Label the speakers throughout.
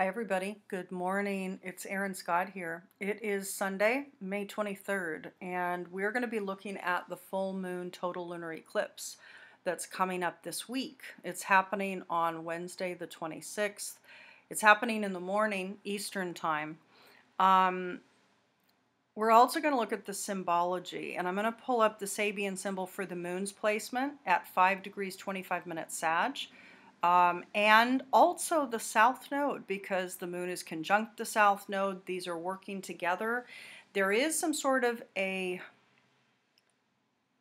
Speaker 1: Hi, everybody. Good morning. It's Erin Scott here. It is Sunday, May 23rd, and we're going to be looking at the full moon total lunar eclipse that's coming up this week. It's happening on Wednesday, the 26th. It's happening in the morning, Eastern Time. Um, we're also going to look at the symbology, and I'm going to pull up the Sabian symbol for the moon's placement at 5 degrees 25 minutes Sag. Um, and also the south node because the moon is conjunct the south node. These are working together. There is some sort of a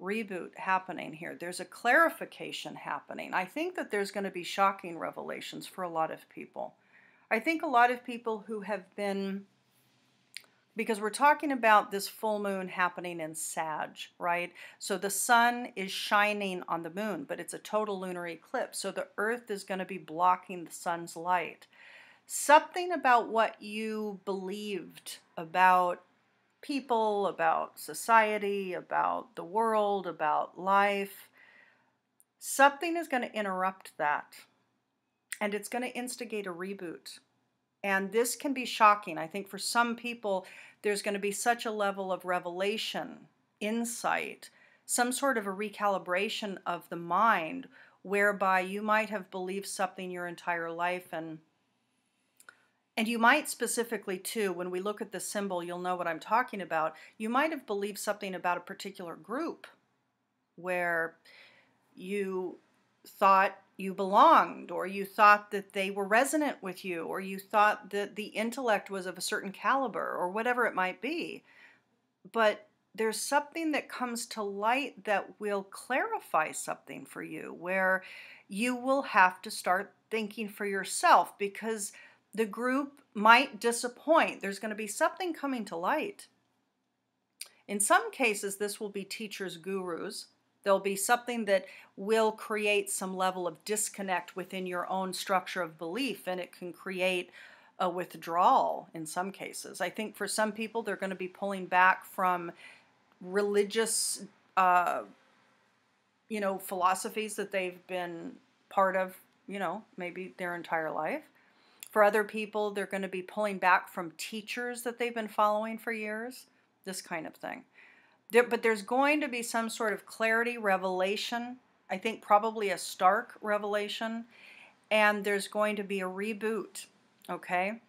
Speaker 1: reboot happening here. There's a clarification happening. I think that there's going to be shocking revelations for a lot of people. I think a lot of people who have been because we're talking about this full moon happening in Sag, right? So the sun is shining on the moon, but it's a total lunar eclipse. So the earth is going to be blocking the sun's light. Something about what you believed about people, about society, about the world, about life, something is going to interrupt that. And it's going to instigate a reboot. And this can be shocking. I think for some people, there's going to be such a level of revelation, insight, some sort of a recalibration of the mind whereby you might have believed something your entire life and and you might specifically too when we look at the symbol you'll know what I'm talking about you might have believed something about a particular group where you thought you belonged, or you thought that they were resonant with you, or you thought that the intellect was of a certain caliber, or whatever it might be. But there's something that comes to light that will clarify something for you, where you will have to start thinking for yourself because the group might disappoint. There's going to be something coming to light. In some cases, this will be teachers, gurus, There'll be something that will create some level of disconnect within your own structure of belief, and it can create a withdrawal in some cases. I think for some people, they're going to be pulling back from religious, uh, you know, philosophies that they've been part of, you know, maybe their entire life. For other people, they're going to be pulling back from teachers that they've been following for years, this kind of thing. There, but there's going to be some sort of clarity, revelation. I think probably a stark revelation. And there's going to be a reboot, okay?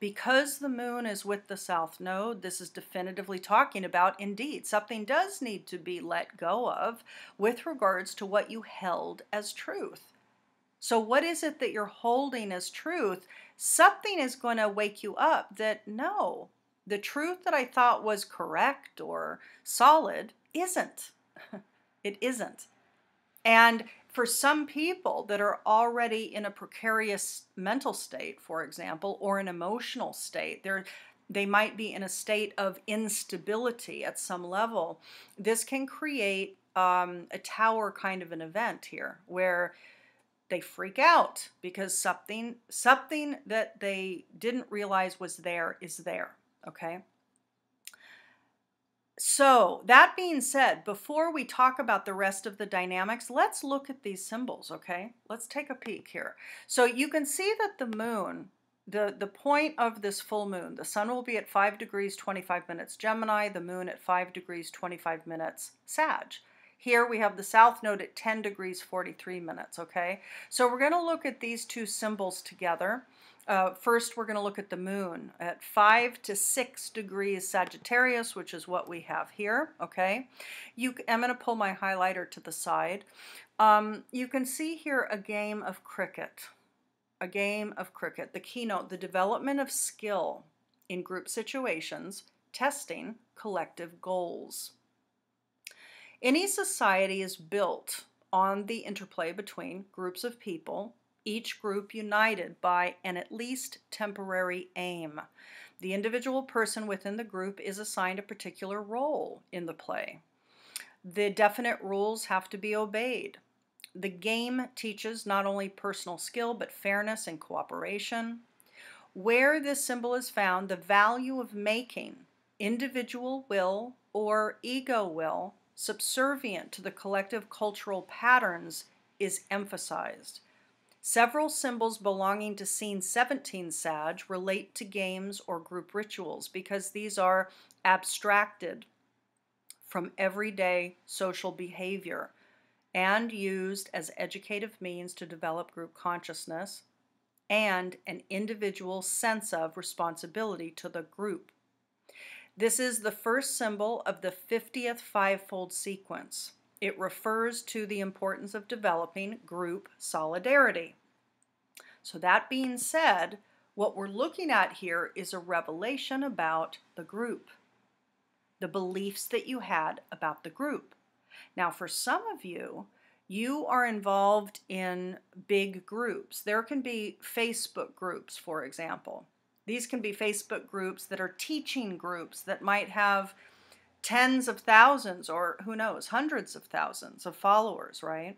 Speaker 1: Because the moon is with the south node, this is definitively talking about indeed something does need to be let go of with regards to what you held as truth. So, what is it that you're holding as truth? Something is going to wake you up that no, the truth that I thought was correct or solid isn't. it isn't. And for some people that are already in a precarious mental state, for example, or an emotional state, they're they might be in a state of instability at some level. This can create um, a tower kind of an event here where they freak out because something something that they didn't realize was there is there okay? So, that being said, before we talk about the rest of the dynamics, let's look at these symbols, okay? Let's take a peek here. So, you can see that the moon, the, the point of this full moon, the sun will be at 5 degrees 25 minutes Gemini, the moon at 5 degrees 25 minutes Sag. Here we have the south node at 10 degrees 43 minutes, okay? So we're going to look at these two symbols together. Uh, first, we're going to look at the moon at 5 to 6 degrees Sagittarius, which is what we have here, okay? You, I'm going to pull my highlighter to the side. Um, you can see here a game of cricket, a game of cricket. The keynote, the development of skill in group situations, testing collective goals. Any society is built on the interplay between groups of people each group united by an at least temporary aim. The individual person within the group is assigned a particular role in the play. The definite rules have to be obeyed. The game teaches not only personal skill but fairness and cooperation. Where this symbol is found, the value of making individual will or ego will subservient to the collective cultural patterns is emphasized. Several symbols belonging to scene 17 Sag relate to games or group rituals because these are abstracted from everyday social behavior and used as educative means to develop group consciousness and an individual sense of responsibility to the group. This is the first symbol of the 50th fivefold sequence. It refers to the importance of developing group solidarity. So, that being said, what we're looking at here is a revelation about the group, the beliefs that you had about the group. Now, for some of you, you are involved in big groups. There can be Facebook groups, for example. These can be Facebook groups that are teaching groups that might have tens of thousands or who knows, hundreds of thousands of followers, right?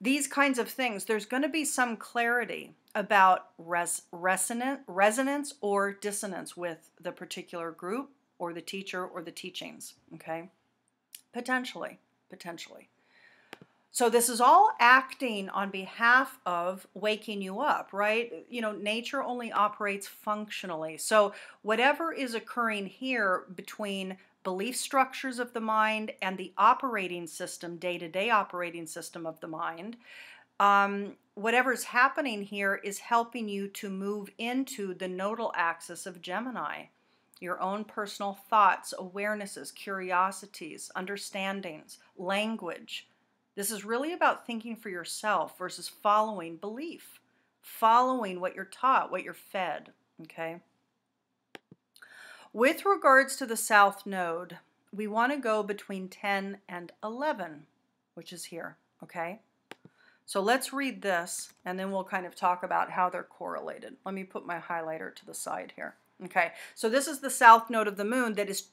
Speaker 1: These kinds of things, there's going to be some clarity about res- resonant, resonance or dissonance with the particular group or the teacher or the teachings, okay? Potentially, potentially. So this is all acting on behalf of waking you up, right? You know, nature only operates functionally. So whatever is occurring here between belief structures of the mind and the operating system, day to day operating system of the mind, um, whatever's happening here is helping you to move into the nodal axis of Gemini. Your own personal thoughts, awarenesses, curiosities, understandings, language. This is really about thinking for yourself versus following belief, following what you're taught, what you're fed. Okay? With regards to the south node, we want to go between 10 and 11, which is here, okay? So let's read this and then we'll kind of talk about how they're correlated. Let me put my highlighter to the side here. Okay, so this is the south node of the moon that is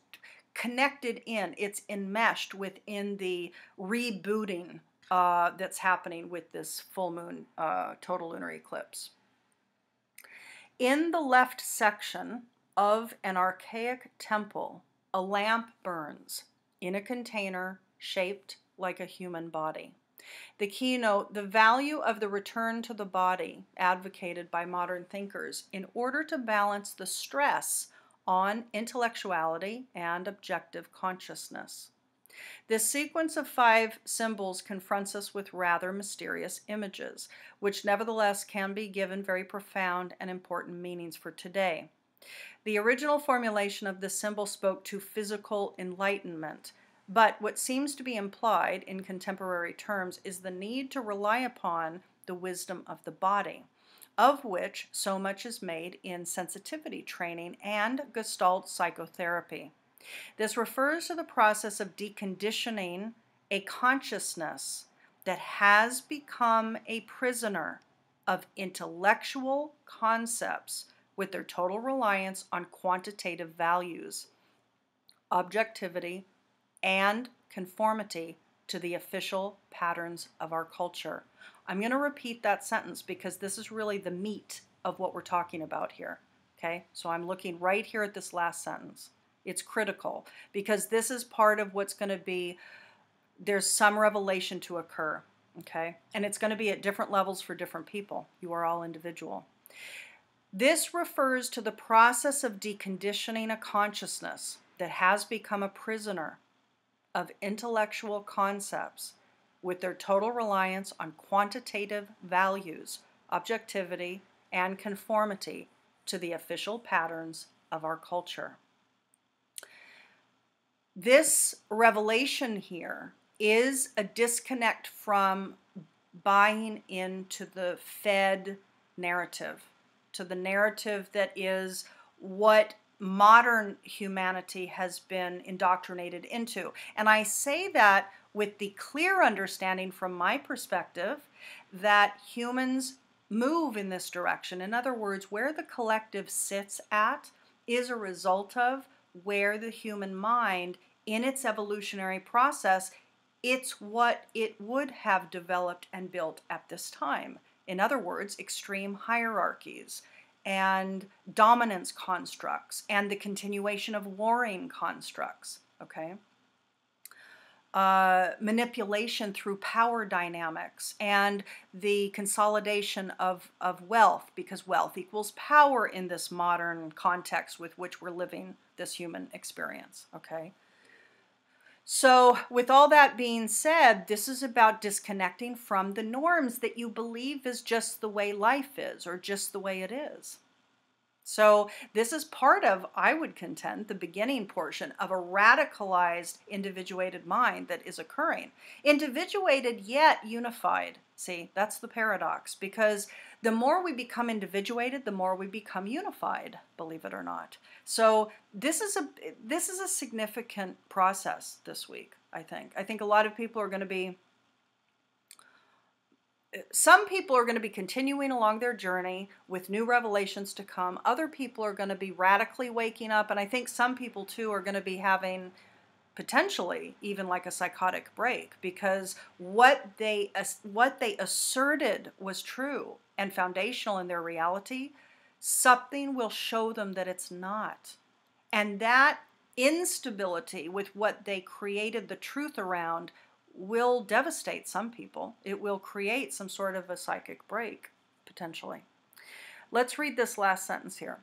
Speaker 1: connected in, it's enmeshed within the rebooting uh, that's happening with this full moon uh, total lunar eclipse. In the left section, of an archaic temple, a lamp burns in a container shaped like a human body. The keynote, the value of the return to the body, advocated by modern thinkers in order to balance the stress on intellectuality and objective consciousness. This sequence of five symbols confronts us with rather mysterious images, which nevertheless can be given very profound and important meanings for today. The original formulation of this symbol spoke to physical enlightenment, but what seems to be implied in contemporary terms is the need to rely upon the wisdom of the body, of which so much is made in sensitivity training and Gestalt psychotherapy. This refers to the process of deconditioning a consciousness that has become a prisoner of intellectual concepts with their total reliance on quantitative values, objectivity, and conformity to the official patterns of our culture. I'm going to repeat that sentence because this is really the meat of what we're talking about here. Okay, so I'm looking right here at this last sentence. It's critical because this is part of what's going to be, there's some revelation to occur. Okay, and it's going to be at different levels for different people. You are all individual. This refers to the process of deconditioning a consciousness that has become a prisoner of intellectual concepts with their total reliance on quantitative values, objectivity, and conformity to the official patterns of our culture. This revelation here is a disconnect from buying into the Fed narrative to the narrative that is what modern humanity has been indoctrinated into. And I say that with the clear understanding from my perspective that humans move in this direction. In other words, where the collective sits at is a result of where the human mind, in its evolutionary process, it's what it would have developed and built at this time. In other words, extreme hierarchies and dominance constructs and the continuation of warring constructs. Okay? uh, manipulation through power dynamics and the consolidation of, of wealth, because wealth equals power in this modern context with which we're living this human experience. Okay. So, with all that being said, this is about disconnecting from the norms that you believe is just the way life is or just the way it is. So, this is part of, I would contend, the beginning portion of a radicalized, individuated mind that is occurring. Individuated yet unified. See, that's the paradox because the more we become individuated, the more we become unified, believe it or not. So, this is a this is a significant process this week, I think. I think a lot of people are going to be some people are going to be continuing along their journey with new revelations to come. Other people are going to be radically waking up. And I think some people, too, are going to be having potentially even like a psychotic break because what they what they asserted was true and foundational in their reality something will show them that it's not and that instability with what they created the truth around will devastate some people. It will create some sort of a psychic break, potentially. Let's read this last sentence here.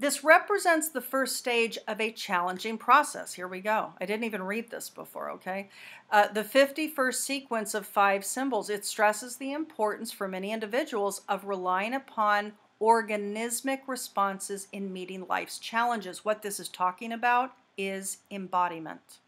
Speaker 1: This represents the first stage of a challenging process. Here we go. I didn't even read this before, okay? Uh, the 51st sequence of five symbols, it stresses the importance for many individuals of relying upon organismic responses in meeting life's challenges. What this is talking about is embodiment.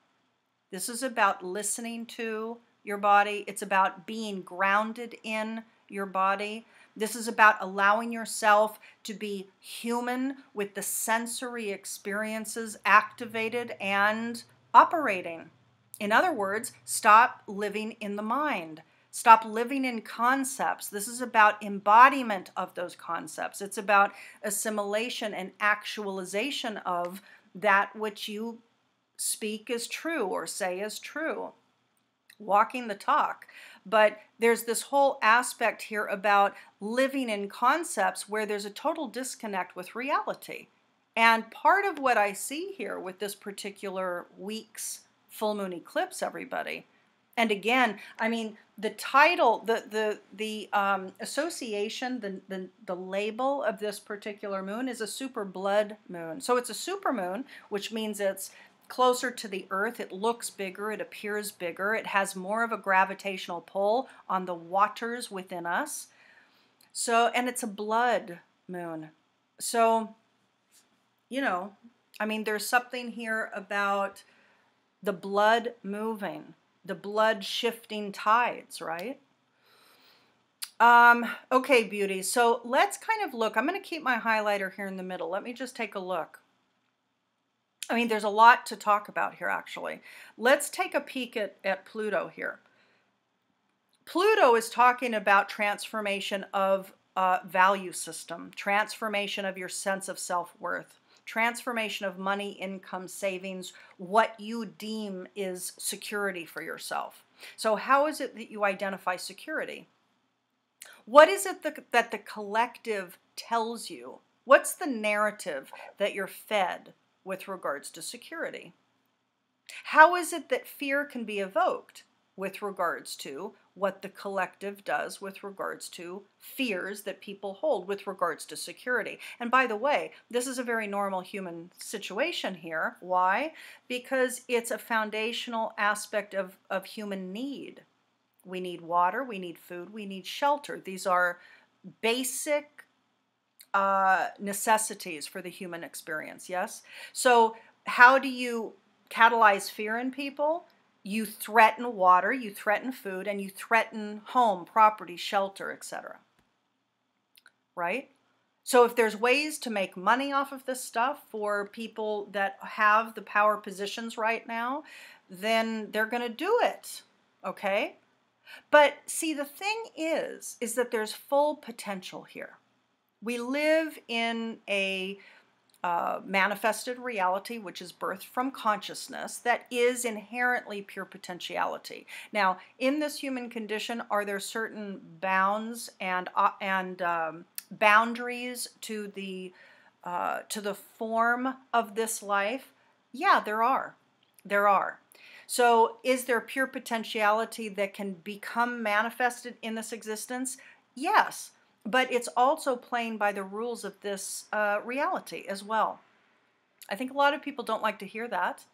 Speaker 1: This is about listening to your body. It's about being grounded in your body. This is about allowing yourself to be human with the sensory experiences activated and operating. In other words, stop living in the mind. Stop living in concepts. This is about embodiment of those concepts. It's about assimilation and actualization of that which you speak is true or say is true, walking the talk. But there's this whole aspect here about living in concepts where there's a total disconnect with reality. And part of what I see here with this particular week's full moon eclipse, everybody, and again, I mean, the title, the the the um, association, the, the the label of this particular moon is a super blood moon. So it's a super moon, which means it's closer to the Earth. It looks bigger, it appears bigger, it has more of a gravitational pull on the waters within us. So, and it's a blood moon. So, you know, I mean, there's something here about the blood moving, the blood shifting tides, right? Um, okay, beauty. So let's kind of look. I'm going to keep my highlighter here in the middle. Let me just take a look. I mean, there's a lot to talk about here, actually. Let's take a peek at, at Pluto here. Pluto is talking about transformation of uh, value system, transformation of your sense of self-worth, transformation of money, income, savings, what you deem is security for yourself. So how is it that you identify security? What is it that, that the collective tells you? What's the narrative that you're fed? With regards to security? How is it that fear can be evoked with regards to what the collective does with regards to fears that people hold with regards to security? And by the way, this is a very normal human situation here. Why? Because it's a foundational aspect of, of human need. We need water, we need food, we need shelter. These are basic uh, necessities for the human experience, yes? So, how do you catalyze fear in people? You threaten water, you threaten food, and you threaten home, property, shelter, etc. Right? So, if there's ways to make money off of this stuff for people that have the power positions right now, then they're going to do it. Okay? But see, the thing is, is that there's full potential here. We live in a uh, manifested reality, which is birthed from consciousness, that is inherently pure potentiality. Now, in this human condition, are there certain bounds and uh, and um, boundaries to the uh, to the form of this life? Yeah, there are. There are. So, is there pure potentiality that can become manifested in this existence? Yes, but it's also playing by the rules of this uh, reality as well. I think a lot of people don't like to hear that.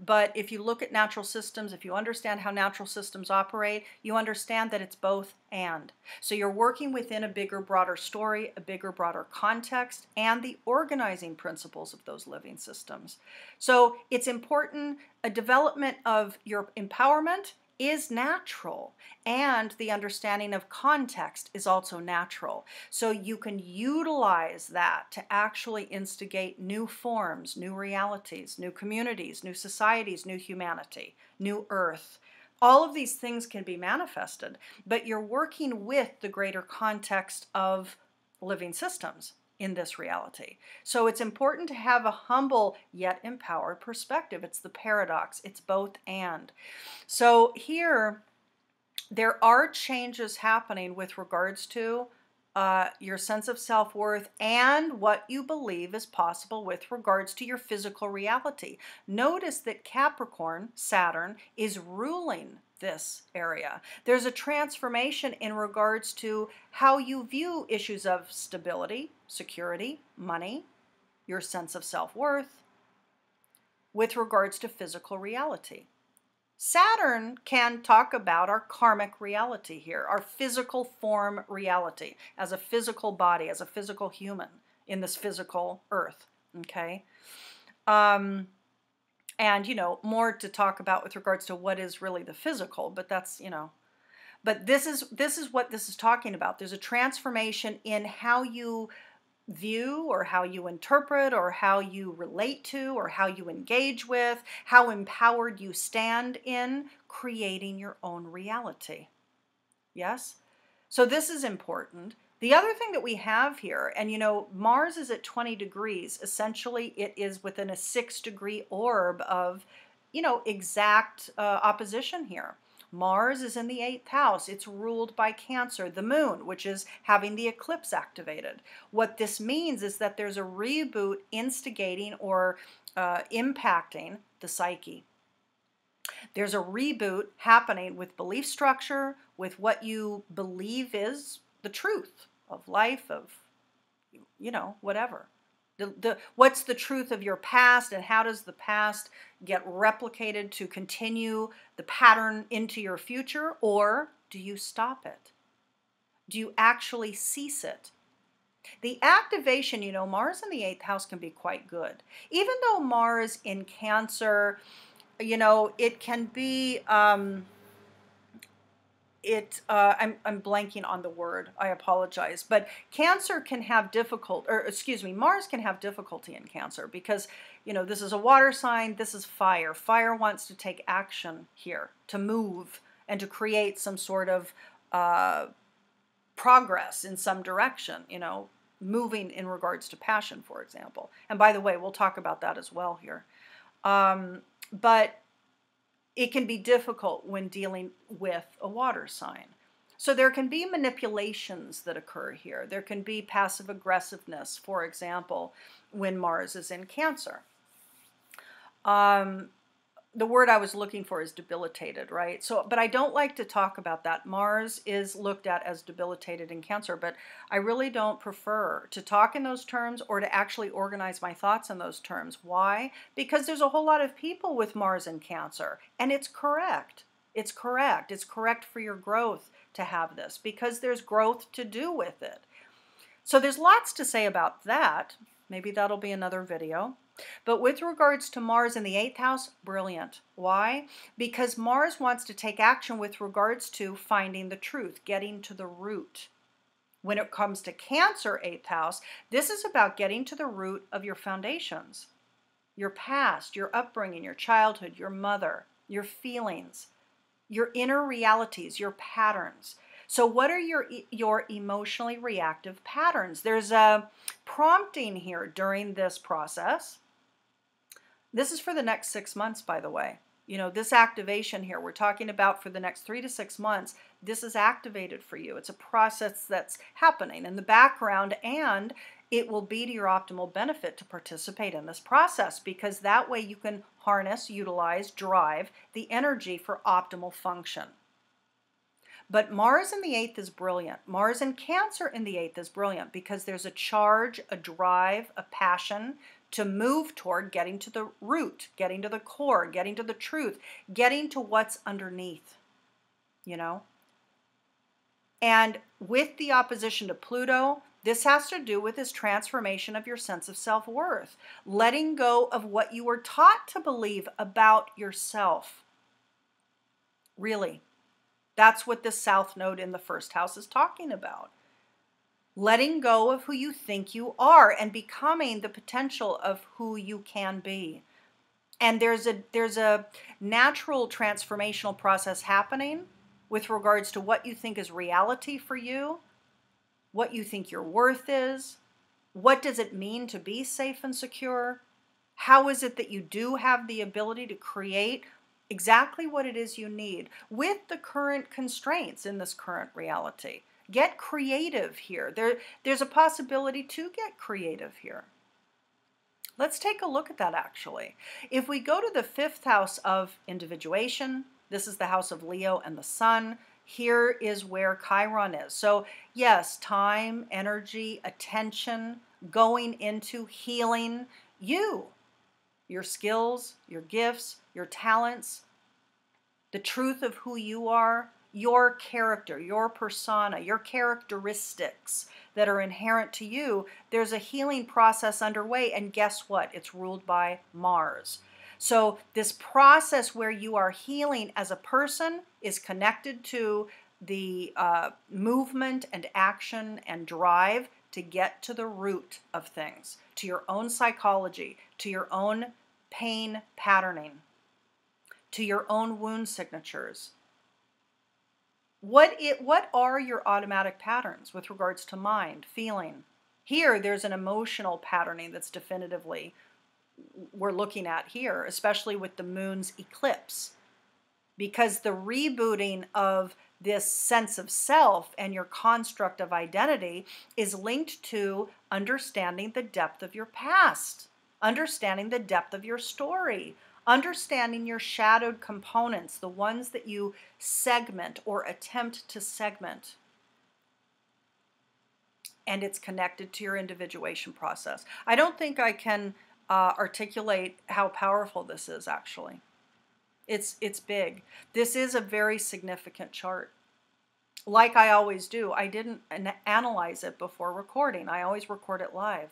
Speaker 1: But if you look at natural systems, if you understand how natural systems operate, you understand that it's both and. So you're working within a bigger, broader story, a bigger, broader context, and the organizing principles of those living systems. So it's important a development of your empowerment is natural and the understanding of context is also natural. So you can utilize that to actually instigate new forms, new realities, new communities, new societies, new humanity, new earth. All of these things can be manifested, but you're working with the greater context of living systems in this reality. So it's important to have a humble yet empowered perspective. It's the paradox, it's both and. So here, there are changes happening with regards to uh, your sense of self worth and what you believe is possible with regards to your physical reality. Notice that Capricorn, Saturn, is ruling this area. There's a transformation in regards to how you view issues of stability, security, money, your sense of self worth, with regards to physical reality. Saturn can talk about our karmic reality here, our physical form reality, as a physical body, as a physical human in this physical earth. Okay? Um, and you know more to talk about with regards to what is really the physical but that's you know but this is this is what this is talking about. There's a transformation in how you view or how you interpret or how you relate to or how you engage with how empowered you stand in creating your own reality. Yes? So this is important the other thing that we have here, and you know, Mars is at 20 degrees. Essentially, it is within a six degree orb of, you know, exact uh, opposition here. Mars is in the eighth house. It's ruled by Cancer, the moon, which is having the eclipse activated. What this means is that there's a reboot instigating or uh, impacting the psyche. There's a reboot happening with belief structure, with what you believe is the truth of life, of, you know, whatever. The, the, what's the truth of your past and how does the past get replicated to continue the pattern into your future or do you stop it? Do you actually cease it? The activation, you know, Mars in the eighth house can be quite good. Even though Mars in Cancer, you know, it can be. Um, it uh, I'm, I'm blanking on the word i apologize but cancer can have difficult or excuse me mars can have difficulty in cancer because you know this is a water sign this is fire. Fire wants to take action here to move and to create some sort of uh, progress in some direction you know moving in regards to passion for example. And by the way we'll talk about that as well here. Um, but it can be difficult when dealing with a water sign. So there can be manipulations that occur here. There can be passive aggressiveness, for example, when Mars is in Cancer. Um, the word I was looking for is debilitated, right? So, but I don't like to talk about that. Mars is looked at as debilitated in Cancer, but I really don't prefer to talk in those terms or to actually organize my thoughts in those terms. Why? Because there's a whole lot of people with Mars in Cancer, and it's correct. It's correct. It's correct for your growth to have this because there's growth to do with it. So there's lots to say about that. Maybe that'll be another video. But with regards to Mars in the eighth house, brilliant. Why? Because Mars wants to take action with regards to finding the truth, getting to the root. When it comes to Cancer, eighth house, this is about getting to the root of your foundations, your past, your upbringing, your childhood, your mother, your feelings, your inner realities, your patterns. So what are your your emotionally reactive patterns? There's a prompting here during this process this is for the next six months, by the way. You know, this activation here, we're talking about for the next three to six months, this is activated for you. It's a process that's happening in the background, and it will be to your optimal benefit to participate in this process because that way you can harness, utilize, drive the energy for optimal function. But Mars in the eighth is brilliant. Mars in Cancer in the eighth is brilliant because there's a charge, a drive, a passion to move toward getting to the root, getting to the core, getting to the truth, getting to what's underneath, you know? And with the opposition to Pluto, this has to do with this transformation of your sense of self worth, letting go of what you were taught to believe about yourself. Really. That's what the South Node in the first house is talking about. Letting go of who you think you are and becoming the potential of who you can be. And there's a there's a natural transformational process happening with regards to what you think is reality for you, what you think your worth is, what does it mean to be safe and secure? How is it that you do have the ability to create exactly what it is you need with the current constraints in this current reality. Get creative here. There, there's a possibility to get creative here. Let's take a look at that actually. If we go to the fifth house of individuation, this is the house of Leo and the sun. Here is where Chiron is. So, yes, time, energy, attention, going into healing you, your skills, your gifts, your talents, the truth of who you are, your character, your persona, your characteristics that are inherent to you, there's a healing process underway. And guess what? It's ruled by Mars. So, this process where you are healing as a person is connected to the uh, movement and action and drive to get to the root of things, to your own psychology, to your own pain patterning, to your own wound signatures. What it what are your automatic patterns with regards to mind, feeling? Here there's an emotional patterning that's definitively we're looking at here, especially with the moon's eclipse. Because the rebooting of this sense of self and your construct of identity is linked to understanding the depth of your past, understanding the depth of your story, understanding your shadowed components, the ones that you segment or attempt to segment. And it's connected to your individuation process. I don't think I can uh, articulate how powerful this is actually. It's, it's big. This is a very significant chart. Like I always do, I didn't analyze it before recording. I always record it live.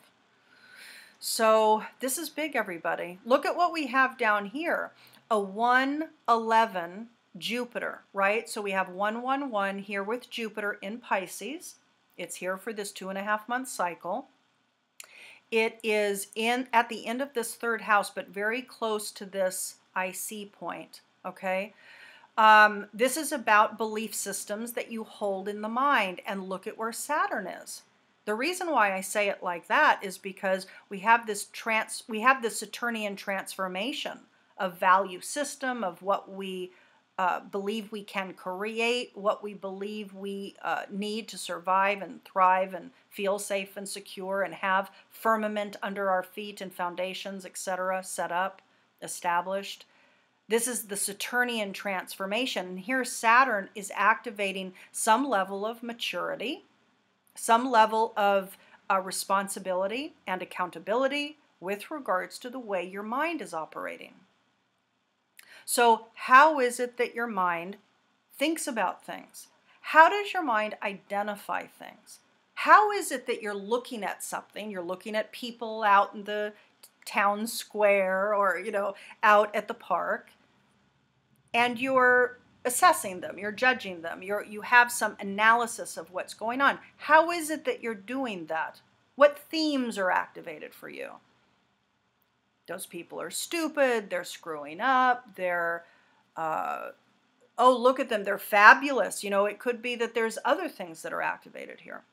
Speaker 1: So this is big, everybody. Look at what we have down here. A 111 Jupiter, right? So we have 111 here with Jupiter in Pisces. It's here for this two and a half month cycle. It is in at the end of this third house, but very close to this IC point, okay? Um, this is about belief systems that you hold in the mind, and look at where Saturn is. The reason why I say it like that is because we have this trans we have this Saturnian transformation of value system of what we uh, believe we can create, what we believe we uh, need to survive and thrive and feel safe and secure and have firmament under our feet and foundations, etc., set up, established. This is the Saturnian transformation. And here Saturn is activating some level of maturity, some level of uh, responsibility and accountability with regards to the way your mind is operating. So, how is it that your mind thinks about things? How does your mind identify things? How is it that you're looking at something? You're looking at people out in the town square or, you know, out at the park, and you're assessing them, you're judging them, you're, you have some analysis of what's going on. How is it that you're doing that? What themes are activated for you? Those people are stupid, they're screwing up, they're, uh, oh, look at them, they're fabulous. You know, it could be that there's other things that are activated here.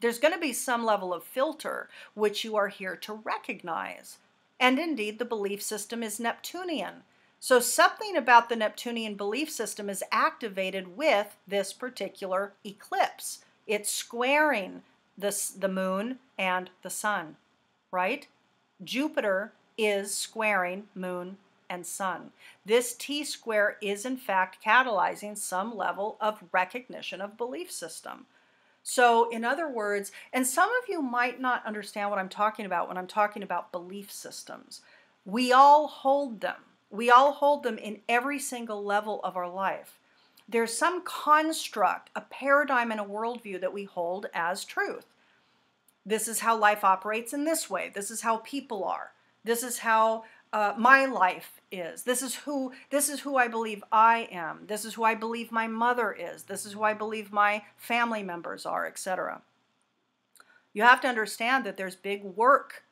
Speaker 1: There's going to be some level of filter which you are here to recognize. And indeed, the belief system is Neptunian. So something about the Neptunian belief system is activated with this particular eclipse. It's squaring the, the moon and the sun, right? Jupiter is squaring moon and sun. This T square is in fact catalyzing some level of recognition of belief system. So, in other words, and some of you might not understand what I'm talking about when I'm talking about belief systems. We all hold them. We all hold them in every single level of our life. There's some construct, a paradigm, and a worldview that we hold as truth. This is how life operates in this way. This is how people are. This is how uh, my life is. This is who this is who I believe I am. This is who I believe my mother is. This is who I believe my family members are, etc. You have to understand that there's big work.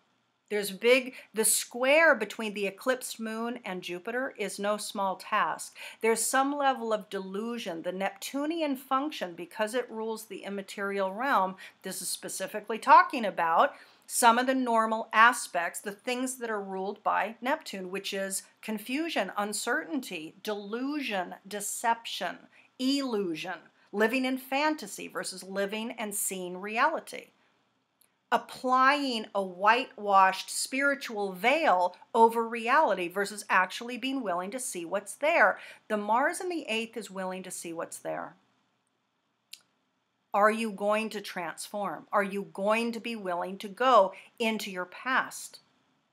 Speaker 1: There's big the square between the eclipsed moon and Jupiter is no small task. There's some level of delusion. The Neptunian function because it rules the immaterial realm, this is specifically talking about some of the normal aspects, the things that are ruled by Neptune, which is confusion, uncertainty, delusion, deception, illusion, living in fantasy versus living and seeing reality. Applying a whitewashed spiritual veil over reality versus actually being willing to see what's there. The Mars in the eighth is willing to see what's there. Are you going to transform? Are you going to be willing to go into your past?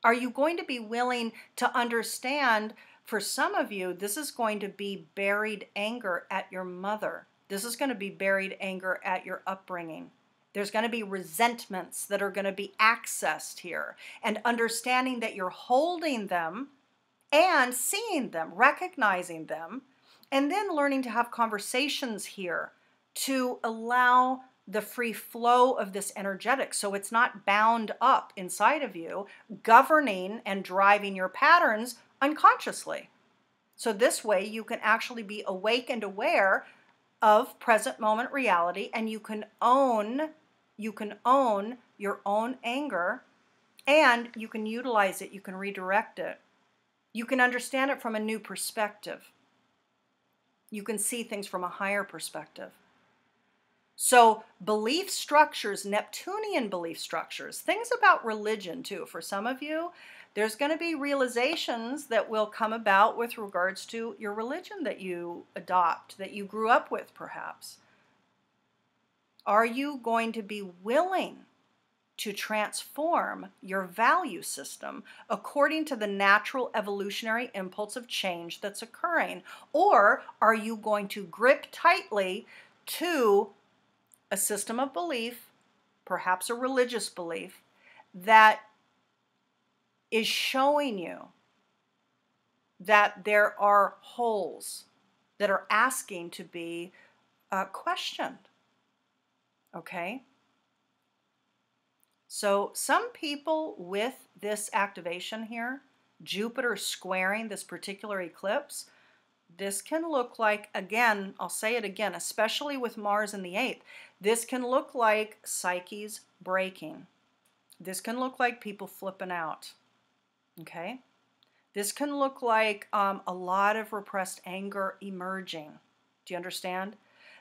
Speaker 1: Are you going to be willing to understand? For some of you, this is going to be buried anger at your mother. This is going to be buried anger at your upbringing. There's going to be resentments that are going to be accessed here. And understanding that you're holding them and seeing them, recognizing them, and then learning to have conversations here to allow the free flow of this energetic so it's not bound up inside of you, governing and driving your patterns unconsciously. So, this way, you can actually be awake and aware of present moment reality and you can own you can own your own anger and you can utilize it you can redirect it. You can understand it from a new perspective. You can see things from a higher perspective. So, belief structures, Neptunian belief structures, things about religion too, for some of you, there's going to be realizations that will come about with regards to your religion that you adopt, that you grew up with perhaps. Are you going to be willing to transform your value system according to the natural evolutionary impulse of change that's occurring? Or are you going to grip tightly to a system of belief, perhaps a religious belief, that is showing you that there are holes that are asking to be uh, questioned. Okay? So, some people with this activation here, Jupiter squaring this particular eclipse, this can look like, again, I'll say it again, especially with Mars in the 8th, this can look like psyches breaking. This can look like people flipping out. Okay? This can look like um, a lot of repressed anger emerging. Do you understand?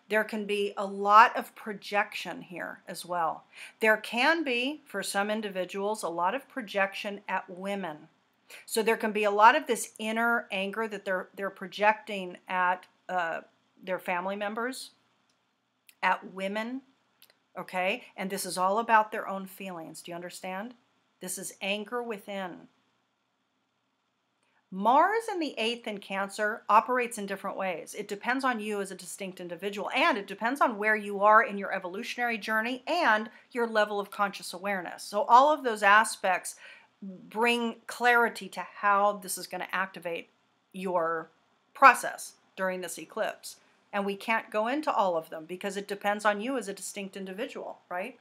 Speaker 1: There can be a lot of projection here as well. There can be, for some individuals, a lot of projection at women so there can be a lot of this inner anger that they're they're projecting at uh, their family members, at women, okay? And this is all about their own feelings. Do you understand? This is anger within. Mars in the eighth in Cancer operates in different ways. It depends on you as a distinct individual, and it depends on where you are in your evolutionary journey and your level of conscious awareness. So, all of those aspects bring clarity to how this is going to activate your process during this eclipse. And we can't go into all of them because it depends on you as a distinct individual, right?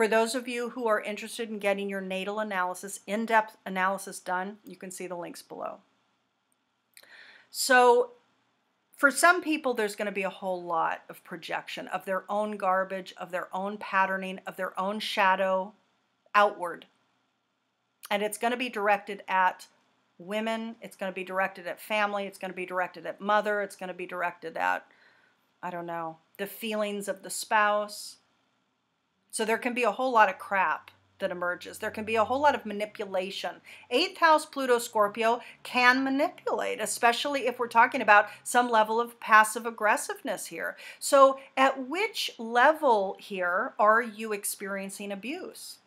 Speaker 1: For those of you who are interested in getting your natal analysis, in depth analysis done, you can see the links below. So, for some people, there's going to be a whole lot of projection of their own garbage, of their own patterning, of their own shadow outward and it's going to be directed at women, it's going to be directed at family, it's going to be directed at mother, it's going to be directed at, I don't know, the feelings of the spouse. So there can be a whole lot of crap that emerges. There can be a whole lot of manipulation. Eighth house Pluto Scorpio can manipulate, especially if we're talking about some level of passive aggressiveness here. So, at which level here are you experiencing abuse?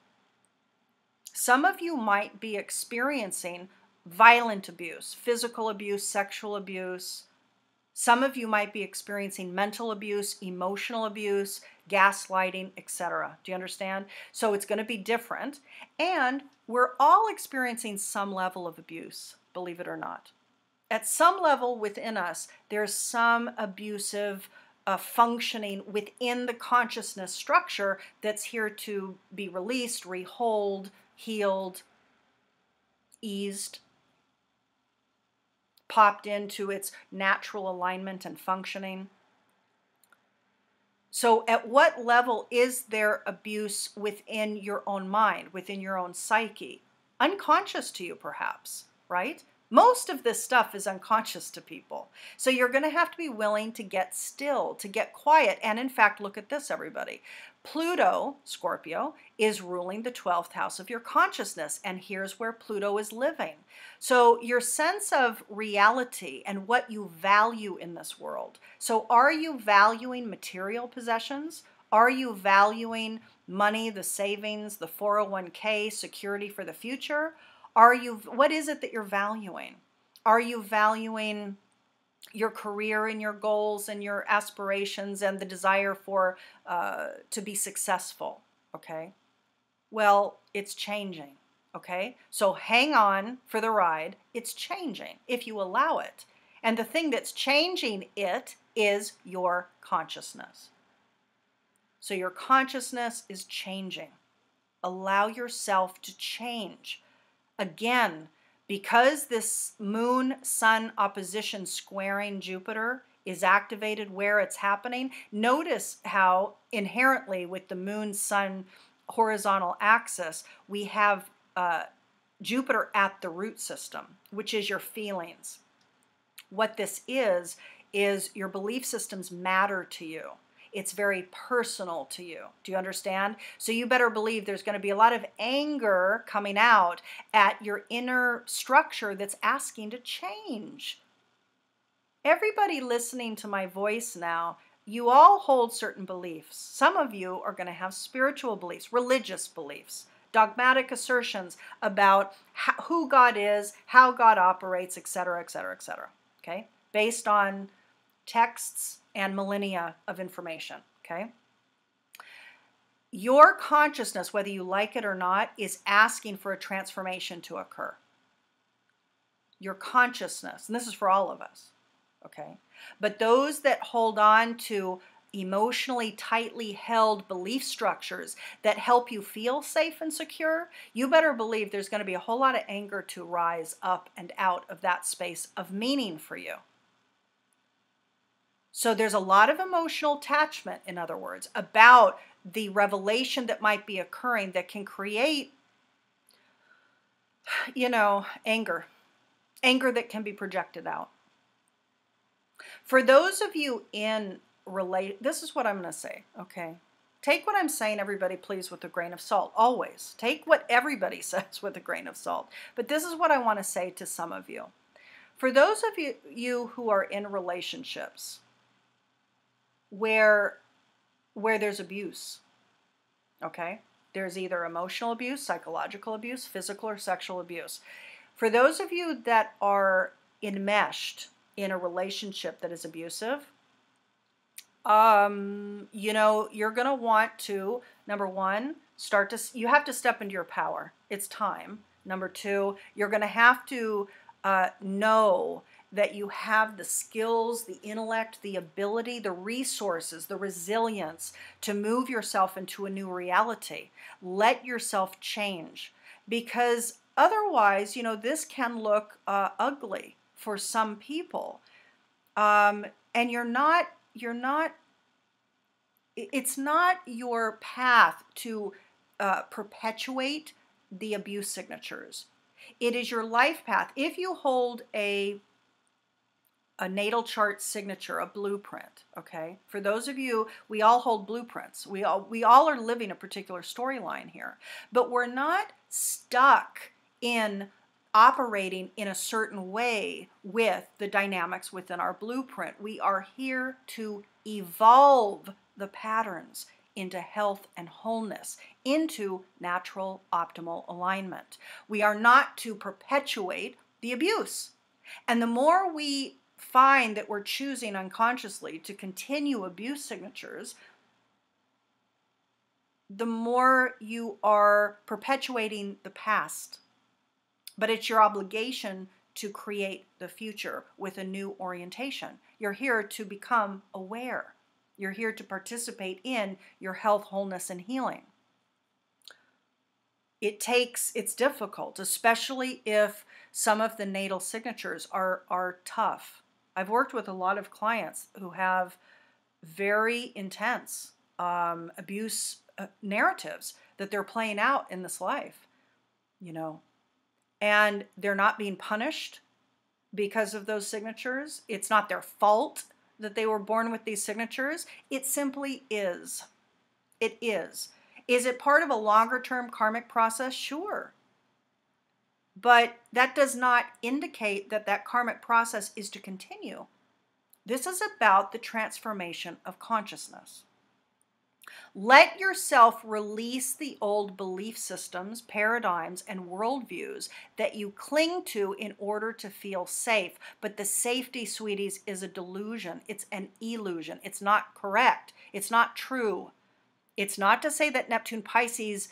Speaker 1: Some of you might be experiencing violent abuse, physical abuse, sexual abuse. Some of you might be experiencing mental abuse, emotional abuse, gaslighting, etc. Do you understand? So it's going to be different. And we're all experiencing some level of abuse, believe it or not. At some level within us, there's some abusive uh, functioning within the consciousness structure that's here to be released, rehold, healed, eased, popped into its natural alignment and functioning. So, at what level is there abuse within your own mind, within your own psyche? Unconscious to you, perhaps, right? Most of this stuff is unconscious to people. So you're going to have to be willing to get still, to get quiet. And in fact, look at this, everybody. Pluto, Scorpio, is ruling the 12th house of your consciousness. And here's where Pluto is living. So your sense of reality and what you value in this world. So are you valuing material possessions? Are you valuing money, the savings, the 401k, security for the future? Are you what is it that you're valuing? Are you valuing your career and your goals and your aspirations and the desire for uh, to be successful? Okay. Well, it's changing. Okay. So hang on for the ride. It's changing if you allow it. And the thing that's changing it is your consciousness. So your consciousness is changing. Allow yourself to change. Again, because this moon sun opposition squaring Jupiter is activated where it's happening, notice how inherently with the moon sun horizontal axis, we have uh, Jupiter at the root system, which is your feelings. What this is, is your belief systems matter to you. It's very personal to you. Do you understand? So you better believe there's going to be a lot of anger coming out at your inner structure that's asking to change. Everybody listening to my voice now, you all hold certain beliefs. Some of you are going to have spiritual beliefs, religious beliefs, dogmatic assertions about how, who God is, how God operates, etc., etc., etc. Okay? Based on texts and millennia of information, okay? Your consciousness, whether you like it or not, is asking for a transformation to occur. Your consciousness, and this is for all of us, okay? But those that hold on to emotionally tightly held belief structures that help you feel safe and secure, you better believe there's going to be a whole lot of anger to rise up and out of that space of meaning for you. So there's a lot of emotional attachment, in other words, about the revelation that might be occurring that can create, you know, anger, anger that can be projected out. For those of you in relate, this is what I'm going to say, okay? Take what I'm saying, everybody, please, with a grain of salt. Always. Take what everybody says with a grain of salt. But this is what I want to say to some of you. For those of you, you who are in relationships, where where there's abuse. Okay? There's either emotional abuse, psychological abuse, physical or sexual abuse. For those of you that are enmeshed in a relationship that is abusive, um, you know, you're going to want to number 1, start to you have to step into your power. It's time. Number 2, you're going to have to uh, know that you have the skills, the intellect, the ability, the resources, the resilience to move yourself into a new reality. Let yourself change because otherwise, you know, this can look uh, ugly for some people. Um, and you're not, you're not, it's not your path to uh, perpetuate the abuse signatures It is your life path. If you hold a a natal chart signature, a blueprint, okay? For those of you, we all hold blueprints. We all we all are living a particular storyline here. But we're not stuck in operating in a certain way with the dynamics within our blueprint. We are here to evolve the patterns into health and wholeness, into natural optimal alignment. We are not to perpetuate the abuse. And the more we find that we're choosing unconsciously to continue abuse signatures, the more you are perpetuating the past. But it's your obligation to create the future with a new orientation. You're here to become aware. You're here to participate in your health, wholeness, and healing. It takes, it's difficult, especially if some of the natal signatures are, are tough. I've worked with a lot of clients who have very intense um, abuse uh, narratives that they're playing out in this life, you know, and they're not being punished because of those signatures. It's not their fault that they were born with these signatures. It simply is. It is. Is it part of a longer term karmic process? Sure. But that does not indicate that that karmic process is to continue. This is about the transformation of consciousness. Let yourself release the old belief systems, paradigms, and worldviews that you cling to in order to feel safe. But the safety, sweeties, is a delusion. It's an illusion. It's not correct. It's not true. It's not to say that Neptune Pisces,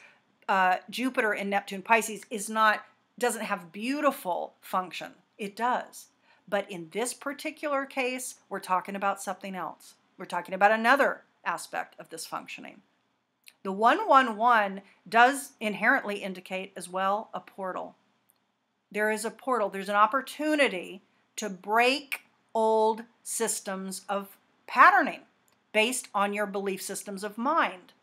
Speaker 1: uh, Jupiter in Neptune Pisces is not doesn't have beautiful function. It does. But in this particular case, we're talking about something else. We're talking about another aspect of this functioning. The 111 does inherently indicate as well a portal. There is a portal, there's an opportunity to break old systems of patterning based on your belief systems of mind.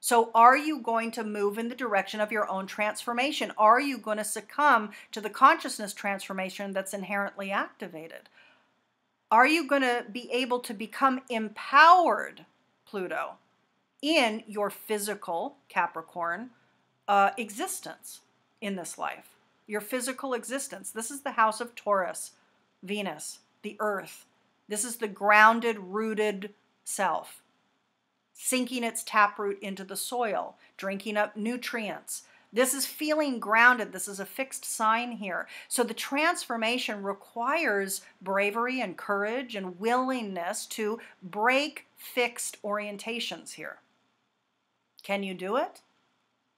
Speaker 1: So, are you going to move in the direction of your own transformation? Are you going to succumb to the consciousness transformation that's inherently activated? Are you going to be able to become empowered, Pluto, in your physical Capricorn uh, existence in this life? Your physical existence. This is the house of Taurus, Venus, the earth. This is the grounded, rooted self sinking its taproot into the soil, drinking up nutrients. This is feeling grounded. This is a fixed sign here. So the transformation requires bravery and courage and willingness to break fixed orientations here. Can you do it?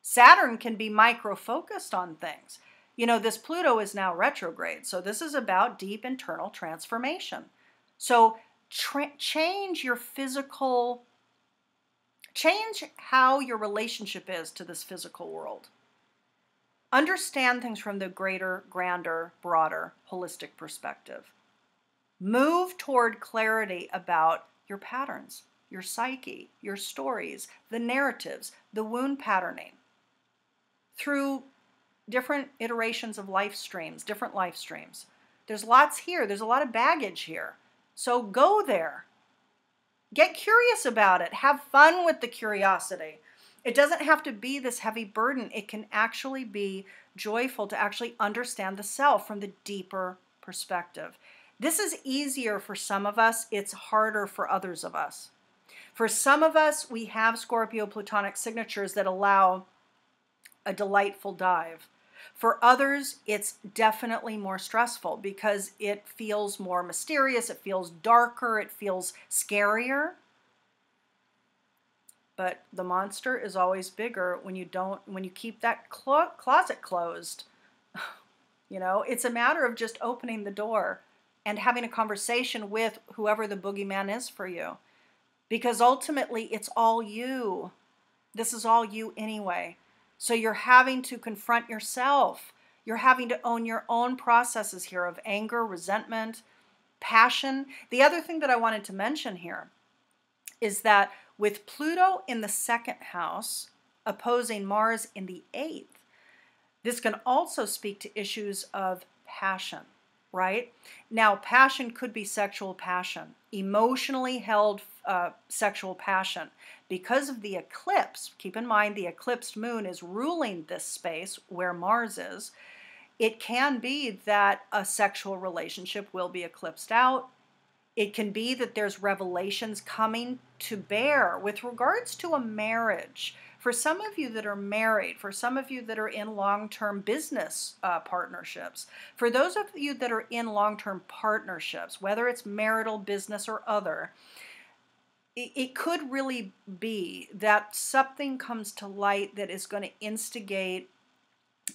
Speaker 1: Saturn can be micro focused on things. You know, this Pluto is now retrograde, so this is about deep internal transformation. So tra- change your physical Change how your relationship is to this physical world. Understand things from the greater, grander, broader, holistic perspective. Move toward clarity about your patterns, your psyche, your stories, the narratives, the wound patterning. Through different iterations of life streams, different life streams. There's lots here, there's a lot of baggage here. So go there. Get curious about it. Have fun with the curiosity. It doesn't have to be this heavy burden. It can actually be joyful to actually understand the self from the deeper perspective. This is easier for some of us, it's harder for others of us. For some of us, we have Scorpio Plutonic signatures that allow a delightful dive. For others, it's definitely more stressful because it feels more mysterious, it feels darker, it feels scarier. But the monster is always bigger when you don't when you keep that clo- closet closed. you know, it's a matter of just opening the door and having a conversation with whoever the boogeyman is for you. Because ultimately, it's all you. This is all you anyway. So you're having to confront yourself. You're having to own your own processes here of anger, resentment, passion. The other thing that I wanted to mention here is that with Pluto in the second house opposing Mars in the eighth, This can also speak to issues of passion, right? Now, passion could be sexual passion, emotionally held uh, sexual passion. Because of the eclipse, keep in mind the eclipsed moon is ruling this space where Mars is. It can be that a sexual relationship will be eclipsed out. It can be that there's revelations coming to bear with regards to a marriage. For some of you that are married, for some of you that are in long term business uh, partnerships, for those of you that are in long term partnerships, whether it's marital, business, or other, it could really be that something comes to light that is going to instigate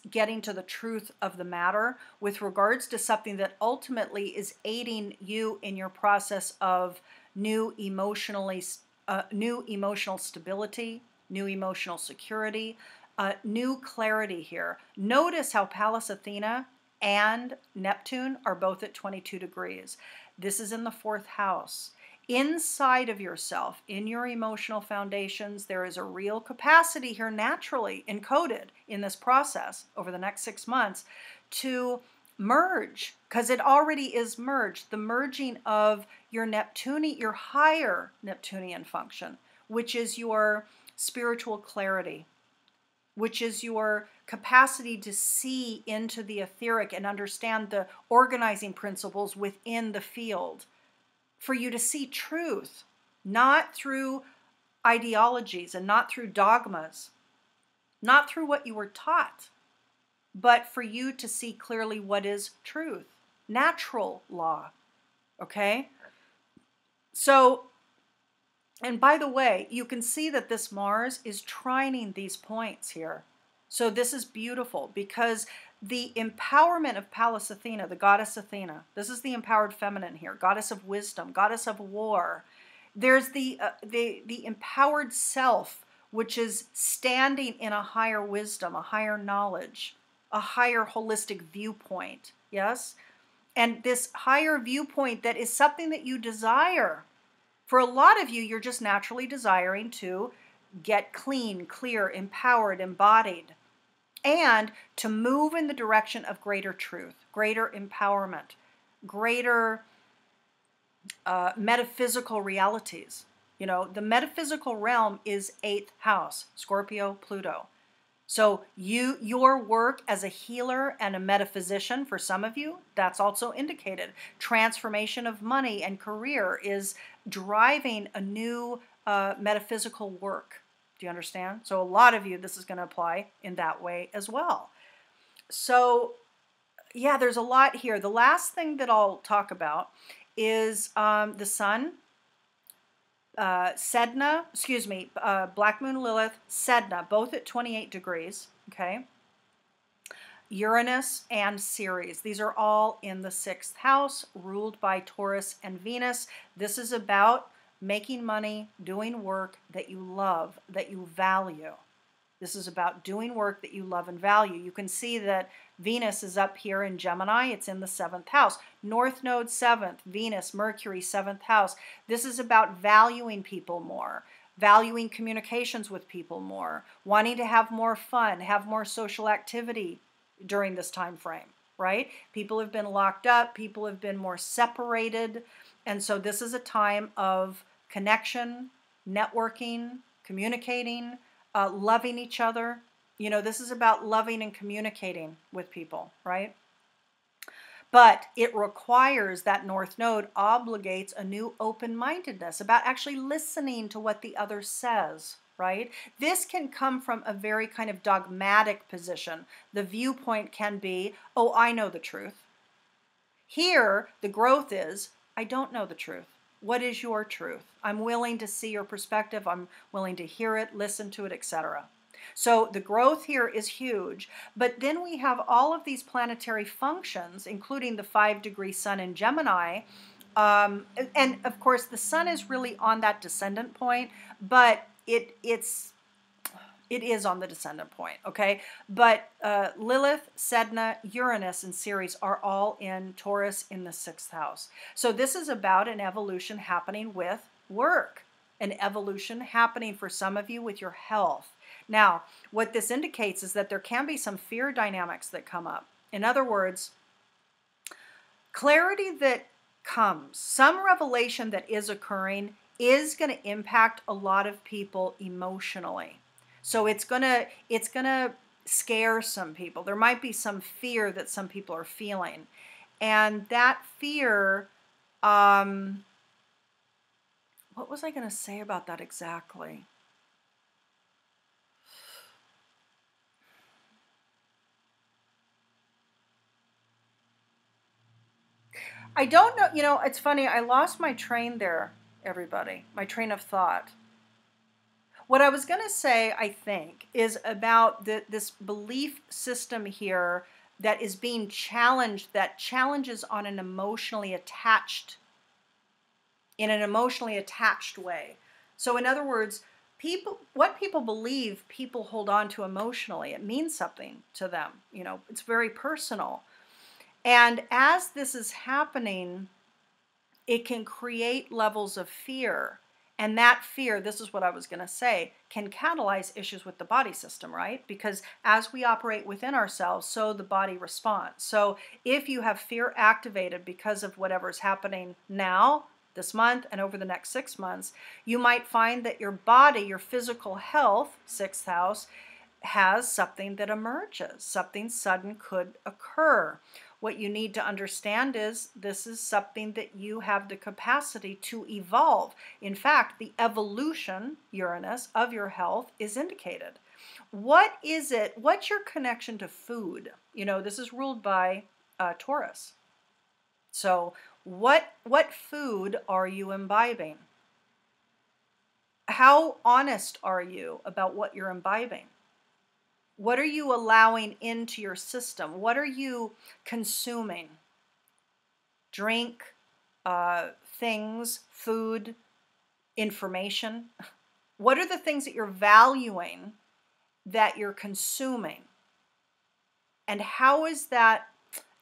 Speaker 1: getting to the truth of the matter with regards to something that ultimately is aiding you in your process of new emotionally uh, new emotional stability new emotional security uh, new clarity here. Notice how pallas athena and neptune are both at 22 degrees. This is in the fourth house. Inside of yourself, in your emotional foundations, there is a real capacity here naturally encoded in this process over the next six months to merge because it already is merged. The merging of your neptunian your higher neptunian function which is your spiritual clarity which is your capacity to see into the etheric and understand the organizing principles within the field for you to see truth, not through ideologies and not through dogmas, not through what you were taught, but for you to see clearly what is truth, natural law. Okay? So, and by the way, you can see that this Mars is trining these points here. So this is beautiful because the empowerment of Pallas Athena, the goddess Athena, this is the empowered feminine here, goddess of wisdom, goddess of war. There's the, uh, the, the empowered self, which is standing in a higher wisdom, a higher knowledge, a higher holistic viewpoint. Yes? And this higher viewpoint that is something that you desire. For a lot of you, you're just naturally desiring to get clean, clear, empowered, embodied and to move in the direction of greater truth, greater empowerment, greater uh, metaphysical realities. You know, the metaphysical realm is eighth house, Scorpio, Pluto. So you your work as a healer and a metaphysician for some of you, that's also indicated. Transformation of money and career is driving a new uh, metaphysical work. Do you understand? So a lot of you, this is going to apply in that way as well. So yeah, there's a lot here. The last thing that I'll talk about is um, the sun, uh, Sedna, excuse me, uh, Black Moon Lilith, Sedna, both at 28 degrees, okay? Uranus and Ceres. These are all in the sixth house, ruled by Taurus and Venus. This is about making money, doing work that you love, that you value. This is about doing work that you love and value. You can see that Venus is up here in Gemini. It's in the seventh house. North Node, seventh. Venus, Mercury, seventh house. This is about valuing people more, valuing communications with people more, wanting to have more fun, have more social activity during this time frame, right? People have been locked up, people have been more separated. And so this is a time of connection, networking, communicating, uh, loving each other. You know, this is about loving and communicating with people, right? But it requires that North Node obligates a new open mindedness about actually listening to what the other says, right? This can come from a very kind of dogmatic position. The viewpoint can be, oh, I know the truth. Here, the growth is, I don't know the truth. What is your truth? I'm willing to see your perspective. I'm willing to hear it, listen to it, etc. So the growth here is huge. But then we have all of these planetary functions, including the five degree sun in Gemini. Um, and of course, the sun is really on that descendant point, but it it's it is on the descendant point, okay? But uh, Lilith, Sedna, Uranus, and Ceres are all in Taurus in the sixth house. So this is about an evolution happening with work an evolution happening for some of you with your health. Now, what this indicates is that there can be some fear dynamics that come up. In other words, clarity that comes, some revelation that is occurring is going to impact a lot of people emotionally. So it's going to it's going to scare some people. There might be some fear that some people are feeling. And that fear um what was I going to say about that exactly? I don't know. You know, it's funny. I lost my train there, everybody, my train of thought. What I was going to say, I think, is about the, this belief system here that is being challenged, that challenges on an emotionally attached, in an emotionally attached way. So, in other words, people, what people believe, people hold on to emotionally. It means something to them. You know, it's very personal. And as this is happening, it can create levels of fear. And that fear, this is what I was going to say, can catalyze issues with the body system, right? Because as we operate within ourselves, so the body responds. So if you have fear activated because of whatever's happening now, this month, and over the next six months, you might find that your body, your physical health, sixth house, has something that emerges. Something sudden could occur. What you need to understand is this is something that you have the capacity to evolve. In fact, the evolution, Uranus, of your health is indicated. What is it? What's your connection to food? You know, this is ruled by uh, Taurus. So, what what food are you imbibing? How honest are you about what you're imbibing? What are you allowing into your system? What are you consuming? Drink, uh, things, food, information. What are the things that you're valuing that you're consuming? And how is that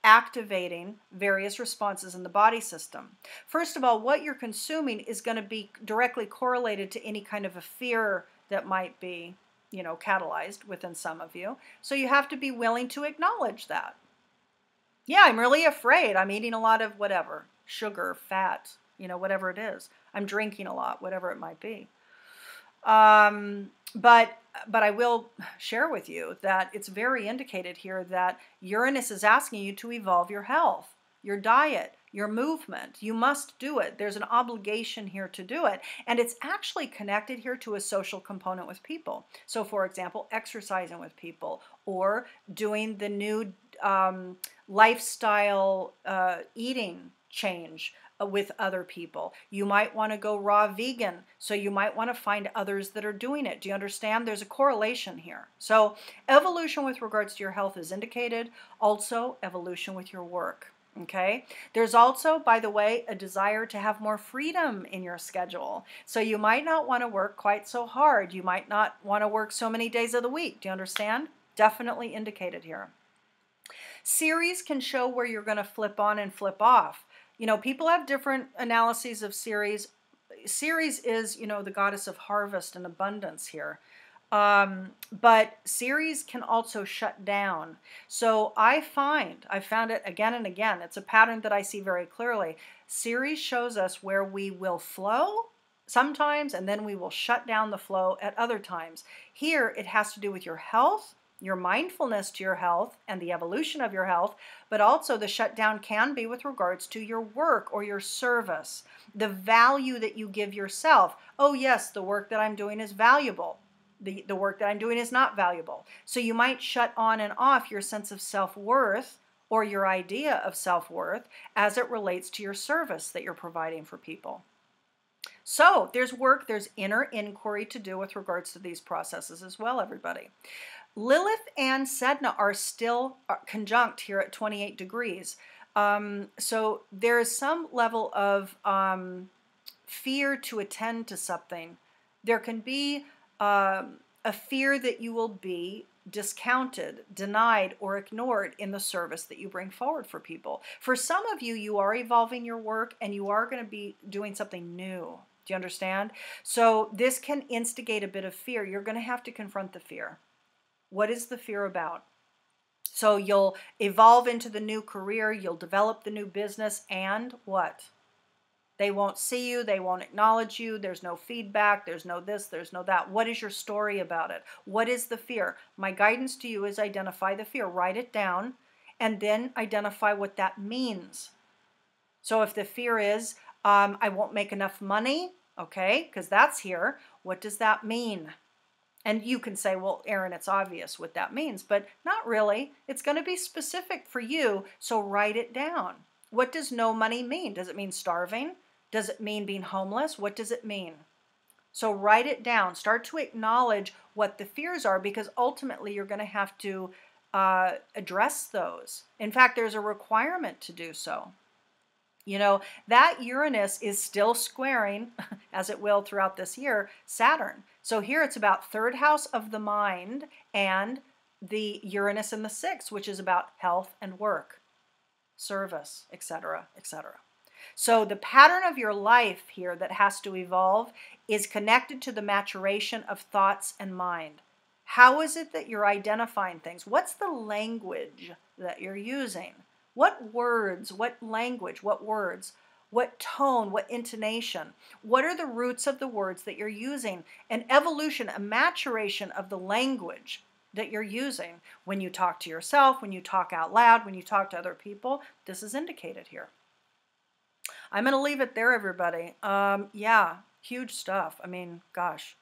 Speaker 1: activating various responses in the body system? First of all, what you're consuming is going to be directly correlated to any kind of a fear that might be you know, catalyzed within some of you. So you have to be willing to acknowledge that. Yeah, I'm really afraid. I'm eating a lot of whatever, sugar, fat, you know, whatever it is. I'm drinking a lot, whatever it might be. Um, but but I will share with you that it's very indicated here that Uranus is asking you to evolve your health, your diet, your movement. You must do it. There's an obligation here to do it. And it's actually connected here to a social component with people. So, for example, exercising with people or doing the new um, lifestyle uh, eating change uh, with other people. You might want to go raw vegan, so you might want to find others that are doing it. Do you understand? There's a correlation here. So, evolution with regards to your health is indicated, also, evolution with your work. Okay. There's also, by the way, a desire to have more freedom in your schedule. So you might not want to work quite so hard. You might not want to work so many days of the week. Do you understand? Definitely indicated here. Ceres can show where you're going to flip on and flip off. You know, people have different analyses of series. Ceres is, you know, the goddess of harvest and abundance here. Um, but Ceres can also shut down. So I find, I found it again and again, it's a pattern that I see very clearly. Ceres shows us where we will flow sometimes and then we will shut down the flow at other times. Here it has to do with your health, your mindfulness to your health and the evolution of your health, but also the shutdown can be with regards to your work or your service, the value that you give yourself. Oh, yes, the work that I'm doing is valuable the, the work that I'm doing is not valuable. So you might shut on and off your sense of self worth or your idea of self worth as it relates to your service that you're providing for people. So there's work, there's inner inquiry to do with regards to these processes as well, everybody. Lilith and Sedna are still uh, conjunct here at 28 degrees. Um, so there is some level of um, fear to attend to something. There can be um, a fear that you will be discounted, denied, or ignored in the service that you bring forward for people. For some of you, you are evolving your work and you are going to be doing something new. Do you understand? So this can instigate a bit of fear. You're going to have to confront the fear. What is the fear about? So you'll evolve into the new career, you'll develop the new business, and what? They won't see you, they won't acknowledge you, there's no feedback, there's no this, there's no that. What is your story about it? What is the fear? My guidance to you is identify the fear, write it down, and then identify what that means. So if the fear is, um, I won't make enough money, okay, because that's here, what does that mean? And you can say, well, Aaron, it's obvious what that means, but not really. It's going to be specific for you, so write it down. What does no money mean? Does it mean starving? Does it mean being homeless? What does it mean? So write it down. Start to acknowledge what the fears are because ultimately you're going to have to uh, address those. In fact, there's a requirement to do so. You know, that Uranus is still squaring, as it will throughout this year, Saturn. So here it's about third house of the mind and the Uranus in the sixth, which is about health and work, service, etc., etc. So the pattern of your life here that has to evolve is connected to the maturation of thoughts and mind. How is it that you're identifying things? What's the language that you're using? What words, what language, what words, what tone, what intonation? What are the roots of the words that you're using? An evolution, a maturation of the language that you're using when you talk to yourself, when you talk out loud, when you talk to other people. This is indicated here. I'm going to leave it there, everybody. Um, yeah, huge stuff. I mean, gosh.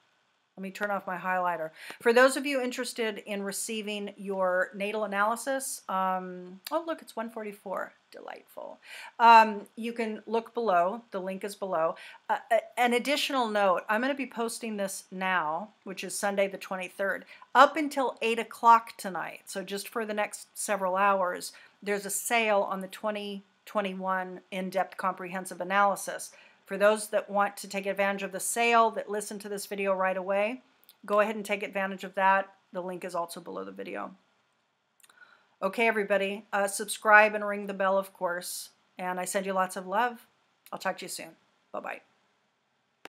Speaker 1: Let me turn off my highlighter. For those of you interested in receiving your natal analysis, um, oh, look, it's 144. Delightful. Um, you can look below. The link is below. Uh, an additional note, I'm going to be posting this now, which is Sunday the 23rd, up until 8 o'clock tonight. So just for the next several hours, there's a sale on the 2021 in-depth comprehensive analysis. For those that want to take advantage of the sale, that listen to this video right away, go ahead and take advantage of that. The link is also below the video. Okay, everybody, uh, subscribe and ring the bell, of course. And I send you lots of love. I'll talk to you soon. Bye-bye.